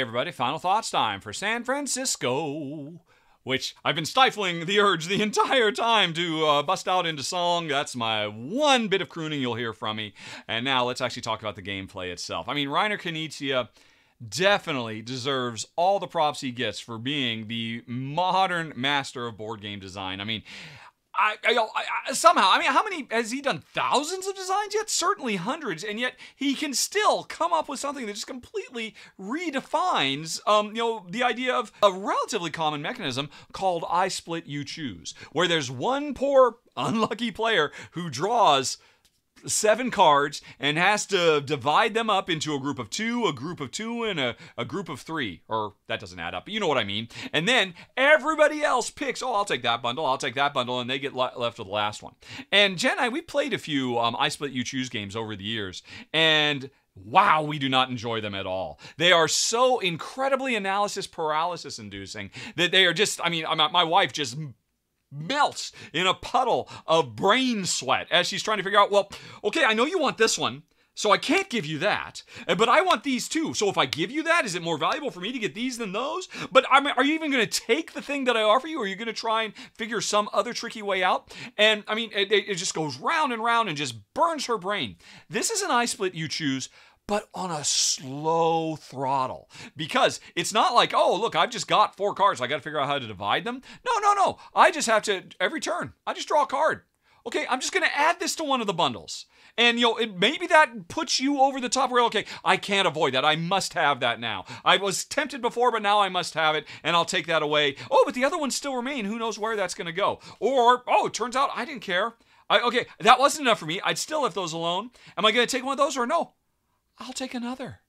Everybody, final thoughts time for San Francisco. Which I've been stifling the urge the entire time to uh, bust out into song. That's my one bit of crooning you'll hear from me. And now let's actually talk about the gameplay itself. I mean, Reiner Knizia definitely deserves all the props he gets for being the modern master of board game design. I mean, I, I, I, somehow, I mean, how many has he done? Thousands of designs yet? Certainly hundreds, and yet he can still come up with something that just completely redefines, um, you know, the idea of a relatively common mechanism called "I split, you choose," where there's one poor unlucky player who draws seven cards and has to divide them up into a group of two, a group of two, and a, a group of three. Or that doesn't add up, but you know what I mean. And then everybody else picks, oh, I'll take that bundle, I'll take that bundle, and they get le- left with the last one. And Jen and I, we played a few um, I Split You Choose games over the years. And Wow, we do not enjoy them at all. They are so incredibly analysis paralysis inducing that they are just, I mean, my wife just melts in a puddle of brain sweat as she's trying to figure out, well, okay, I know you want this one. So I can't give you that, uh, but I want these too. So if I give you that, is it more valuable for me to get these than those? But I mean, are you even going to take the thing that I offer you, or are you going to try and figure some other tricky way out? And I mean, it, it just goes round and round and just burns her brain. This is an I split you choose but on a slow throttle. Because it's not like, oh, look, I've just got four cards. I got to figure out how to divide them. No, no, no. I just have to, every turn, I just draw a card. Okay, I'm just going to add this to one of the bundles. And you know, it, maybe that puts you over the top where okay, I can't avoid that. I must have that now. I was tempted before, but now I must have it, and I'll take that away. Oh, but the other ones still remain. Who knows where that's going to go? Or oh, it turns out I didn't care. I, okay, that wasn't enough for me. I'd still left those alone. Am I going to take one of those or no? I'll take another.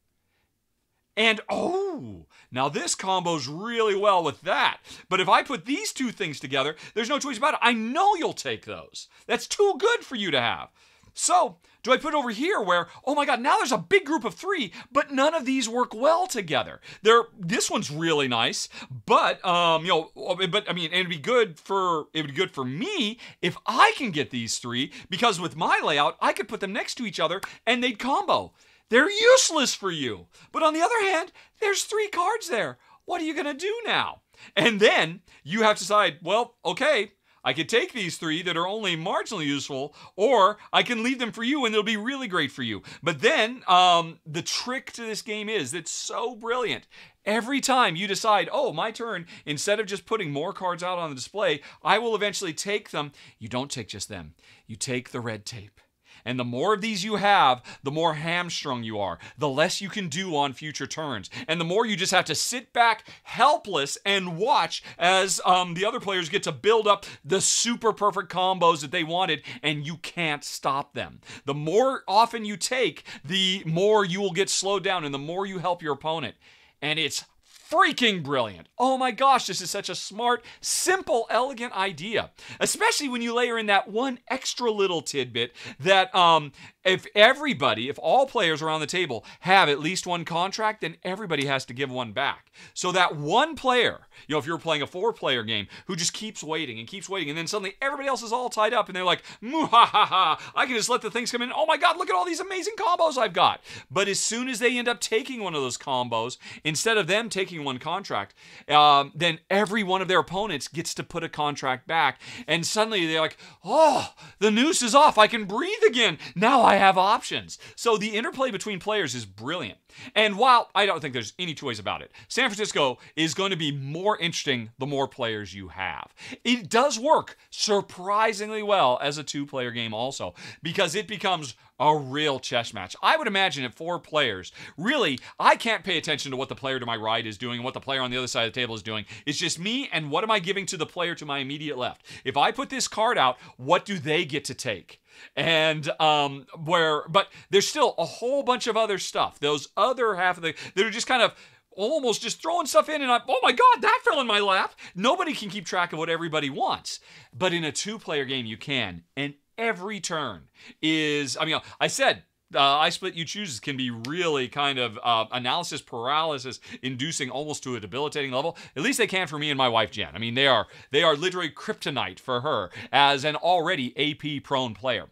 And oh, now this combos really well with that. But if I put these two things together, there's no choice about it. I know you'll take those. That's too good for you to have. So, do I put it over here where, oh my god, now there's a big group of three, but none of these work well together. There, this one's really nice, but um, you know, but I mean, it'd be good for it would be good for me if I can get these three because with my layout, I could put them next to each other and they'd combo. They're useless for you. But on the other hand, there's three cards there. What are you going to do now? And then you have to decide, well, okay, I could take these three that are only marginally useful, or I can leave them for you and they'll be really great for you. But then um, the trick to this game is it's so brilliant. Every time you decide, oh, my turn, instead of just putting more cards out on the display, I will eventually take them. You don't take just them, you take the red tape. And the more of these you have, the more hamstrung you are, the less you can do on future turns. And the more you just have to sit back helpless and watch as um, the other players get to build up the super perfect combos that they wanted, and you can't stop them. The more often you take, the more you will get slowed down, and the more you help your opponent. And it's freaking brilliant. Oh my gosh, this is such a smart, simple, elegant idea. Especially when you layer in that one extra little tidbit that um, if everybody, if all players around the table have at least one contract, then everybody has to give one back. So that one player, you know, if you're playing a four player game who just keeps waiting and keeps waiting, and then suddenly everybody else is all tied up and they're like, ha ha ha, I can just let the things come in. Oh my God, look at all these amazing combos I've got. But as soon as they end up taking one of those combos, instead of them taking one contract, um, then every one of their opponents gets to put a contract back. And suddenly they're like, oh, the noose is off. I can breathe again. Now have options. So the interplay between players is brilliant. And while I don't think there's any two ways about it, San Francisco is going to be more interesting the more players you have. It does work surprisingly well as a two player game, also, because it becomes a real chess match. I would imagine at four players, really, I can't pay attention to what the player to my right is doing and what the player on the other side of the table is doing. It's just me and what am I giving to the player to my immediate left. If I put this card out, what do they get to take? And um where but there's still a whole bunch of other stuff. Those other half of the that are just kind of almost just throwing stuff in and I, oh my god that fell in my lap. Nobody can keep track of what everybody wants. But in a two player game you can. And every turn is, I mean, I said uh, I split you choose can be really kind of uh, analysis paralysis inducing almost to a debilitating level. At least they can for me and my wife Jen. I mean, they are they are literally kryptonite for her as an already AP prone player.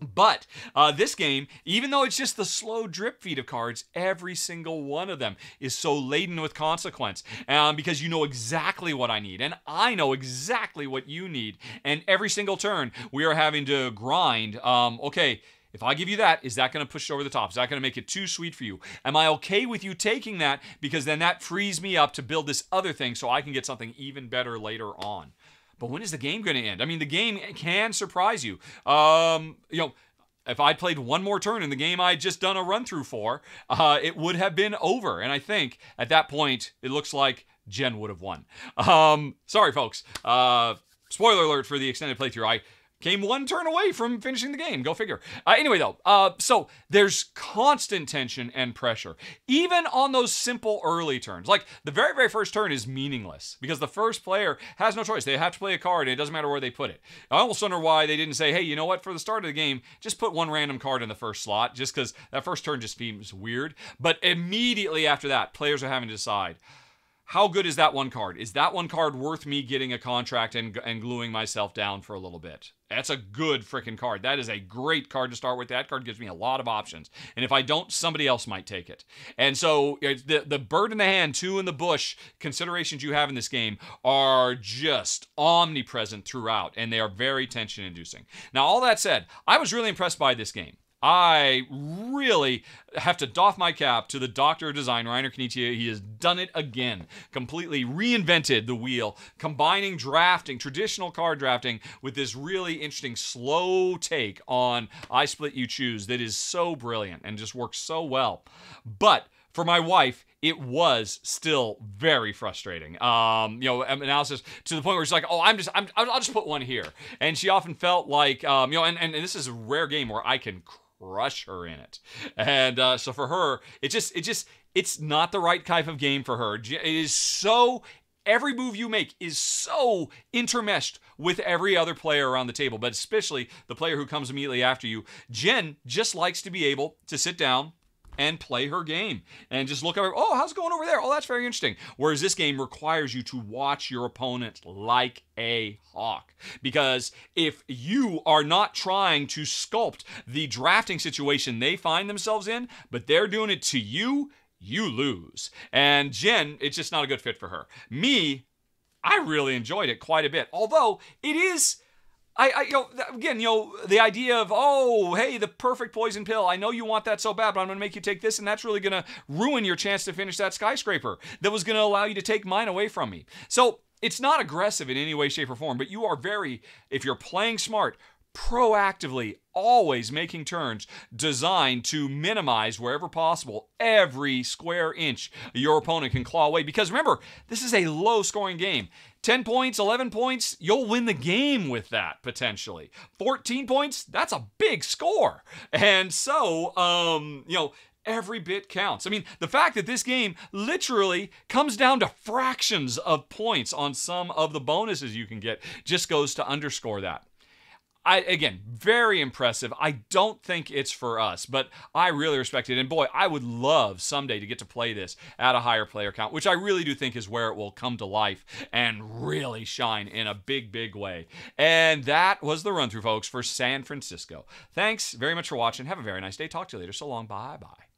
But uh, this game, even though it's just the slow drip feed of cards, every single one of them is so laden with consequence um, because you know exactly what I need, and I know exactly what you need. And every single turn, we are having to grind. Um, okay, if I give you that, is that going to push it over the top? Is that going to make it too sweet for you? Am I okay with you taking that? Because then that frees me up to build this other thing so I can get something even better later on. But when is the game going to end? I mean, the game can surprise you. Um, you know, if I'd played one more turn in the game I'd just done a run through for, uh, it would have been over. And I think at that point, it looks like Jen would have won. Um, sorry, folks. Uh, spoiler alert for the extended playthrough. I came one turn away from finishing the game. Go figure. Uh, anyway, though, uh, so there's constant tension and pressure, even on those simple early turns. Like the very, very first turn is meaningless because the first player has no choice. They have to play a card, and it doesn't matter where they put it. I almost wonder why they didn't say, hey, you know what? For the start of the game, just put one random card in the first slot, just because that first turn just seems weird. But immediately after that, players are having to decide how good is that one card? Is that one card worth me getting a contract and, and gluing myself down for a little bit? That's a good freaking card. That is a great card to start with. That card gives me a lot of options. And if I don't, somebody else might take it. And so the, the bird in the hand, two in the bush considerations you have in this game are just omnipresent throughout, and they are very tension inducing. Now, all that said, I was really impressed by this game. I really have to doff my cap to the doctor of design, Reiner Knizia. He has done it again. Completely reinvented the wheel, combining drafting, traditional card drafting, with this really interesting slow take on I Split You Choose that is so brilliant and just works so well. But for my wife, it was still very frustrating. Um, you know, analysis to the point where she's like, "Oh, I'm just, I'm, I'll just put one here," and she often felt like, um, you know, and, and, and this is a rare game where I can crush her in it. And uh, so for her, it just it just it's not the right type of game for her. It is so every move you make is so intermeshed with every other player around the table, but especially the player who comes immediately after you. Jen just likes to be able to sit down, and play her game and just look over, oh, how's it going over there? Oh, that's very interesting. Whereas this game requires you to watch your opponent like a hawk. Because if you are not trying to sculpt the drafting situation they find themselves in, but they're doing it to you, you lose. And Jen, it's just not a good fit for her. Me, I really enjoyed it quite a bit. Although it is I, I, you know, again, you know, the idea of, oh, hey, the perfect poison pill. I know you want that so bad, but I'm going to make you take this, and that's really going to ruin your chance to finish that skyscraper that was going to allow you to take mine away from me. So it's not aggressive in any way, shape, or form, but you are very, if you're playing smart, proactively always making turns designed to minimize wherever possible every square inch your opponent can claw away because remember this is a low scoring game 10 points 11 points you'll win the game with that potentially 14 points that's a big score and so um you know every bit counts. I mean, the fact that this game literally comes down to fractions of points on some of the bonuses you can get just goes to underscore that. I again, very impressive. I don't think it's for us, but I really respect it. And boy, I would love someday to get to play this at a higher player count, which I really do think is where it will come to life and really shine in a big, big way. And that was the run through, folks, for San Francisco. Thanks very much for watching. Have a very nice day. Talk to you later. So long. Bye bye.